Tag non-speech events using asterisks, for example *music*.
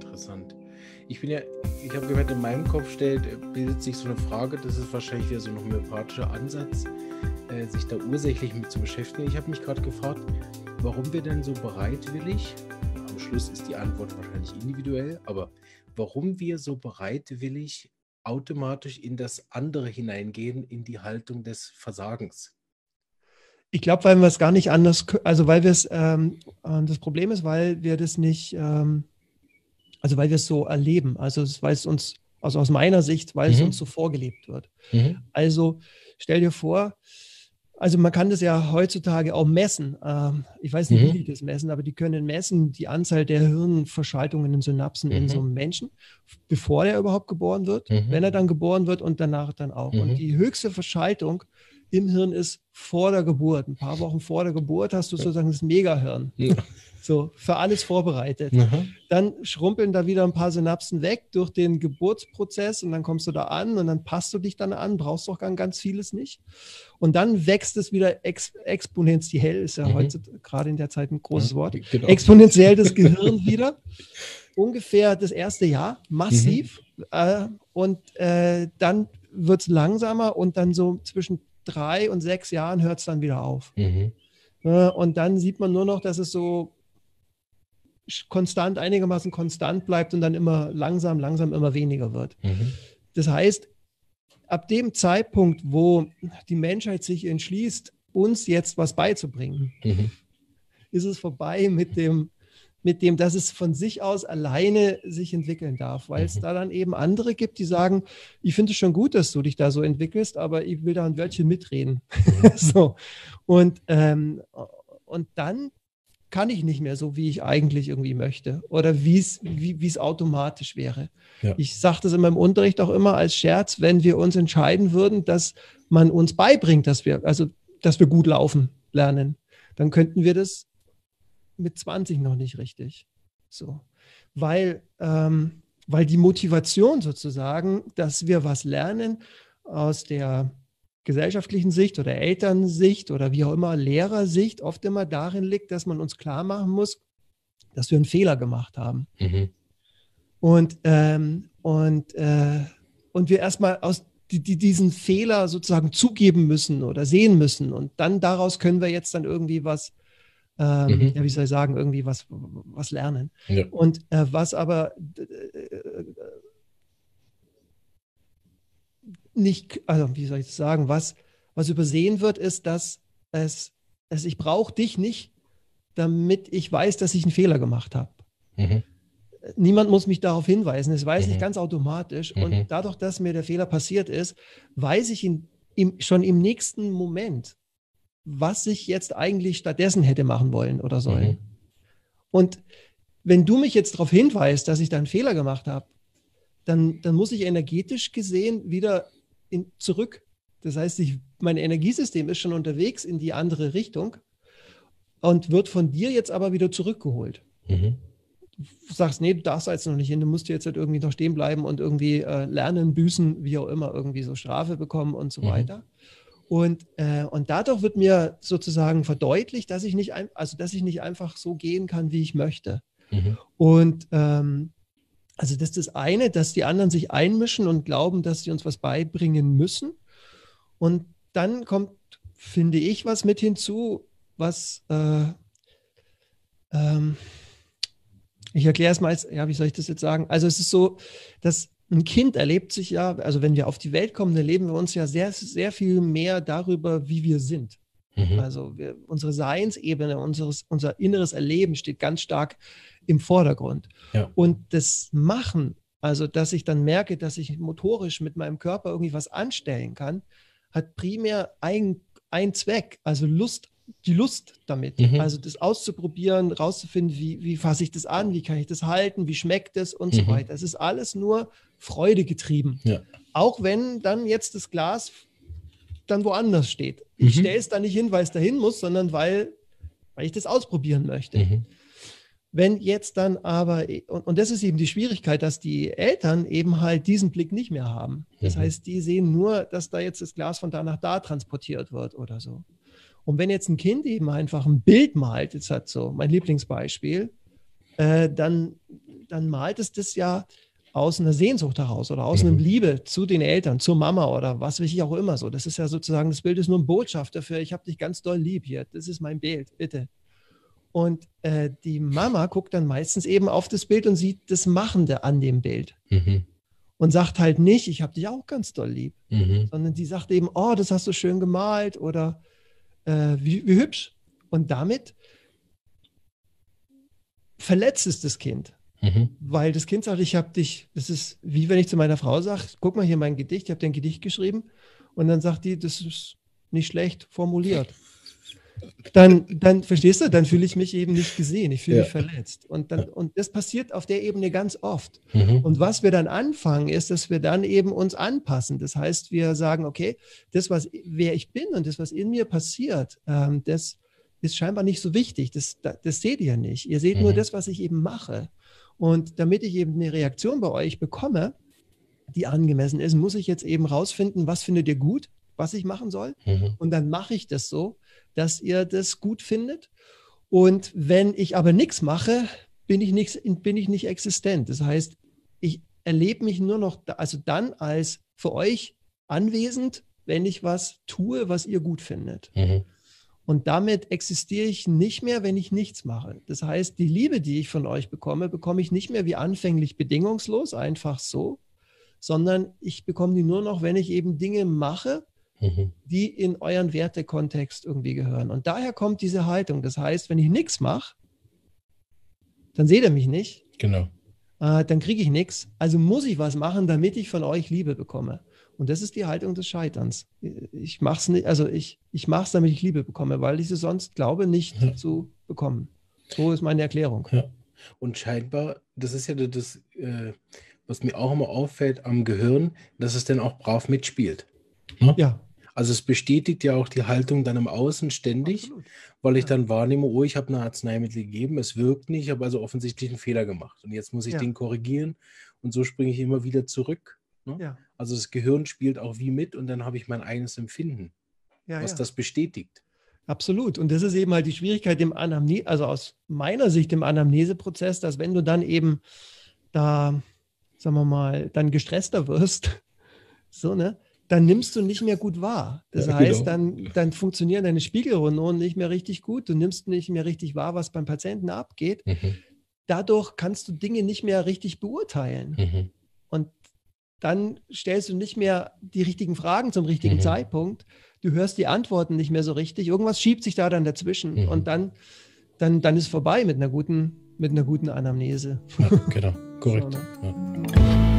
Interessant. Ich bin ja, ich habe gehört, in meinem Kopf stellt, bildet sich so eine Frage, das ist wahrscheinlich ja so ein homöopathischer Ansatz, äh, sich da ursächlich mit zu beschäftigen. Ich habe mich gerade gefragt, warum wir denn so bereitwillig, am Schluss ist die Antwort wahrscheinlich individuell, aber warum wir so bereitwillig automatisch in das andere hineingehen, in die Haltung des Versagens. Ich glaube, weil wir es gar nicht anders, also weil wir es, ähm, äh, das Problem ist, weil wir das nicht, ähm, also weil wir es so erleben, also weil es uns, also aus meiner Sicht, weil mhm. es uns so vorgelebt wird. Mhm. Also stell dir vor, also man kann das ja heutzutage auch messen. Ähm, ich weiß nicht, mhm. wie die das messen, aber die können messen die Anzahl der Hirnverschaltungen in Synapsen mhm. in so einem Menschen, bevor er überhaupt geboren wird, mhm. wenn er dann geboren wird und danach dann auch. Und mhm. die höchste Verschaltung im Hirn ist vor der Geburt. Ein paar Wochen vor der Geburt hast du sozusagen das Megahirn. Ja. So, für alles vorbereitet. Mhm. Dann schrumpeln da wieder ein paar Synapsen weg durch den Geburtsprozess und dann kommst du da an und dann passt du dich dann an, brauchst doch ganz vieles nicht. Und dann wächst es wieder ex exponentiell, ist ja mhm. heute gerade in der Zeit ein großes Wort, genau. exponentiell das Gehirn wieder. Ungefähr das erste Jahr, massiv. Mhm. Äh, und äh, dann wird es langsamer und dann so zwischen drei und sechs Jahren hört es dann wieder auf. Mhm. Äh, und dann sieht man nur noch, dass es so konstant, einigermaßen konstant bleibt und dann immer langsam, langsam immer weniger wird. Mhm. Das heißt, ab dem Zeitpunkt, wo die Menschheit sich entschließt, uns jetzt was beizubringen, mhm. ist es vorbei mit dem, mit dem, dass es von sich aus alleine sich entwickeln darf, weil es mhm. da dann eben andere gibt, die sagen, ich finde es schon gut, dass du dich da so entwickelst, aber ich will da ein Wörtchen mitreden. Mhm. *laughs* so. Und, ähm, und dann kann ich nicht mehr so, wie ich eigentlich irgendwie möchte oder wie's, wie es automatisch wäre. Ja. Ich sage das in meinem Unterricht auch immer als Scherz, wenn wir uns entscheiden würden, dass man uns beibringt, dass wir, also, dass wir gut laufen lernen, dann könnten wir das mit 20 noch nicht richtig. So. Weil, ähm, weil die Motivation sozusagen, dass wir was lernen aus der gesellschaftlichen Sicht oder Elternsicht oder wie auch immer Lehrersicht oft immer darin liegt, dass man uns klar machen muss, dass wir einen Fehler gemacht haben. Mhm. Und, ähm, und, äh, und wir erstmal aus die, die diesen Fehler sozusagen zugeben müssen oder sehen müssen. Und dann daraus können wir jetzt dann irgendwie was, ähm, mhm. ja, wie soll ich sagen, irgendwie was, was lernen. Ja. Und äh, was aber äh, nicht, also wie soll ich das sagen, was, was übersehen wird, ist, dass es, es ich brauche dich nicht, damit ich weiß, dass ich einen Fehler gemacht habe. Mhm. Niemand muss mich darauf hinweisen. Es weiß mhm. nicht ganz automatisch. Mhm. Und dadurch, dass mir der Fehler passiert ist, weiß ich in, im, schon im nächsten Moment, was ich jetzt eigentlich stattdessen hätte machen wollen oder sollen. Mhm. Und wenn du mich jetzt darauf hinweist, dass ich da einen Fehler gemacht habe, dann, dann muss ich energetisch gesehen wieder in, zurück. Das heißt, ich, mein Energiesystem ist schon unterwegs in die andere Richtung und wird von dir jetzt aber wieder zurückgeholt. Mhm. Du sagst, nee, du darfst jetzt noch nicht hin, du musst jetzt halt irgendwie noch stehen bleiben und irgendwie äh, lernen, büßen, wie auch immer, irgendwie so Strafe bekommen und so mhm. weiter. Und, äh, und dadurch wird mir sozusagen verdeutlicht, dass ich nicht, ein, also dass ich nicht einfach so gehen kann, wie ich möchte. Mhm. Und ähm, also das ist das eine, dass die anderen sich einmischen und glauben, dass sie uns was beibringen müssen. Und dann kommt, finde ich, was mit hinzu, was äh, ähm, ich erkläre es mal, als, ja, wie soll ich das jetzt sagen? Also es ist so, dass ein Kind erlebt sich ja, also wenn wir auf die Welt kommen, erleben wir uns ja sehr, sehr viel mehr darüber, wie wir sind. Mhm. Also wir, unsere Seinsebene, unseres, unser inneres Erleben steht ganz stark im Vordergrund. Ja. Und das Machen, also dass ich dann merke, dass ich motorisch mit meinem Körper irgendwie was anstellen kann, hat primär ein, ein Zweck, also Lust, die Lust damit. Mhm. Also das auszuprobieren, rauszufinden, wie, wie fasse ich das an, wie kann ich das halten, wie schmeckt es und mhm. so weiter. Es ist alles nur Freude getrieben. Ja. Auch wenn dann jetzt das Glas dann woanders steht. Ich mhm. stelle es da nicht hin, weil es dahin muss, sondern weil, weil ich das ausprobieren möchte. Mhm. Wenn jetzt dann aber, und, und, das ist eben die Schwierigkeit, dass die Eltern eben halt diesen Blick nicht mehr haben. Das mhm. heißt, die sehen nur, dass da jetzt das Glas von da nach da transportiert wird oder so. Und wenn jetzt ein Kind eben einfach ein Bild malt, jetzt hat so mein Lieblingsbeispiel, äh, dann, dann malt es das ja aus einer Sehnsucht heraus oder aus mhm. einer Liebe zu den Eltern, zur Mama oder was weiß ich auch immer so. Das ist ja sozusagen, das Bild ist nur ein Botschaft dafür, ich habe dich ganz doll lieb hier, das ist mein Bild, bitte. Und äh, die Mama guckt dann meistens eben auf das Bild und sieht das Machende an dem Bild. Mhm. Und sagt halt nicht, ich habe dich auch ganz doll lieb, mhm. sondern die sagt eben, oh, das hast du schön gemalt oder äh, wie, wie hübsch. Und damit verletzt es das Kind. Mhm. Weil das Kind sagt, ich habe dich, das ist wie wenn ich zu meiner Frau sage, guck mal hier mein Gedicht, ich habe dir ein Gedicht geschrieben. Und dann sagt die, das ist nicht schlecht formuliert dann, dann verstehst du, dann fühle ich mich eben nicht gesehen, ich fühle ja. mich verletzt. Und, dann, und das passiert auf der Ebene ganz oft. Mhm. Und was wir dann anfangen, ist, dass wir dann eben uns anpassen. Das heißt, wir sagen, okay, das, was wer ich bin und das, was in mir passiert, ähm, das ist scheinbar nicht so wichtig. Das, das, das seht ihr nicht. Ihr seht mhm. nur das, was ich eben mache. Und damit ich eben eine Reaktion bei euch bekomme, die angemessen ist, muss ich jetzt eben rausfinden, was findet ihr gut, was ich machen soll. Mhm. Und dann mache ich das so dass ihr das gut findet. Und wenn ich aber nichts mache, bin ich, nicht, bin ich nicht existent. Das heißt, ich erlebe mich nur noch, also dann als für euch anwesend, wenn ich was tue, was ihr gut findet. Mhm. Und damit existiere ich nicht mehr, wenn ich nichts mache. Das heißt, die Liebe, die ich von euch bekomme, bekomme ich nicht mehr wie anfänglich bedingungslos, einfach so, sondern ich bekomme die nur noch, wenn ich eben Dinge mache, Mhm. die in euren Wertekontext irgendwie gehören. Und daher kommt diese Haltung. Das heißt, wenn ich nichts mache, dann seht ihr mich nicht. Genau. Äh, dann kriege ich nichts. Also muss ich was machen, damit ich von euch Liebe bekomme. Und das ist die Haltung des Scheiterns. Ich mache es nicht, also ich, ich mache es, damit ich Liebe bekomme, weil ich sie sonst glaube, nicht ja. zu bekommen. So ist meine Erklärung. Ja. Und scheinbar, das ist ja das, äh, was mir auch immer auffällt am Gehirn, dass es dann auch brav mitspielt. Ne? Ja. Also es bestätigt ja auch die Haltung dann im Außen ständig, Absolut. weil ich ja. dann wahrnehme, oh, ich habe eine Arzneimittel gegeben, es wirkt nicht, ich habe also offensichtlich einen Fehler gemacht. Und jetzt muss ich ja. den korrigieren und so springe ich immer wieder zurück. Ne? Ja. Also das Gehirn spielt auch wie mit und dann habe ich mein eigenes Empfinden, was das bestätigt. Absolut. Und das ist eben halt die Schwierigkeit im Anamnese, also aus meiner Sicht im Anamneseprozess, dass wenn du dann eben da, sagen wir mal, dann gestresster wirst, *laughs* so, ne, dann nimmst du nicht mehr gut wahr. Das ja, heißt, genau. dann, dann funktionieren deine Spiegelrenonen nicht mehr richtig gut. Du nimmst nicht mehr richtig wahr, was beim Patienten abgeht. Mhm. Dadurch kannst du Dinge nicht mehr richtig beurteilen. Mhm. Und dann stellst du nicht mehr die richtigen Fragen zum richtigen mhm. Zeitpunkt. Du hörst die Antworten nicht mehr so richtig. Irgendwas schiebt sich da dann dazwischen. Mhm. Und dann, dann, dann ist vorbei mit einer guten, mit einer guten Anamnese. Ja, genau, *laughs* korrekt. So, ne? ja.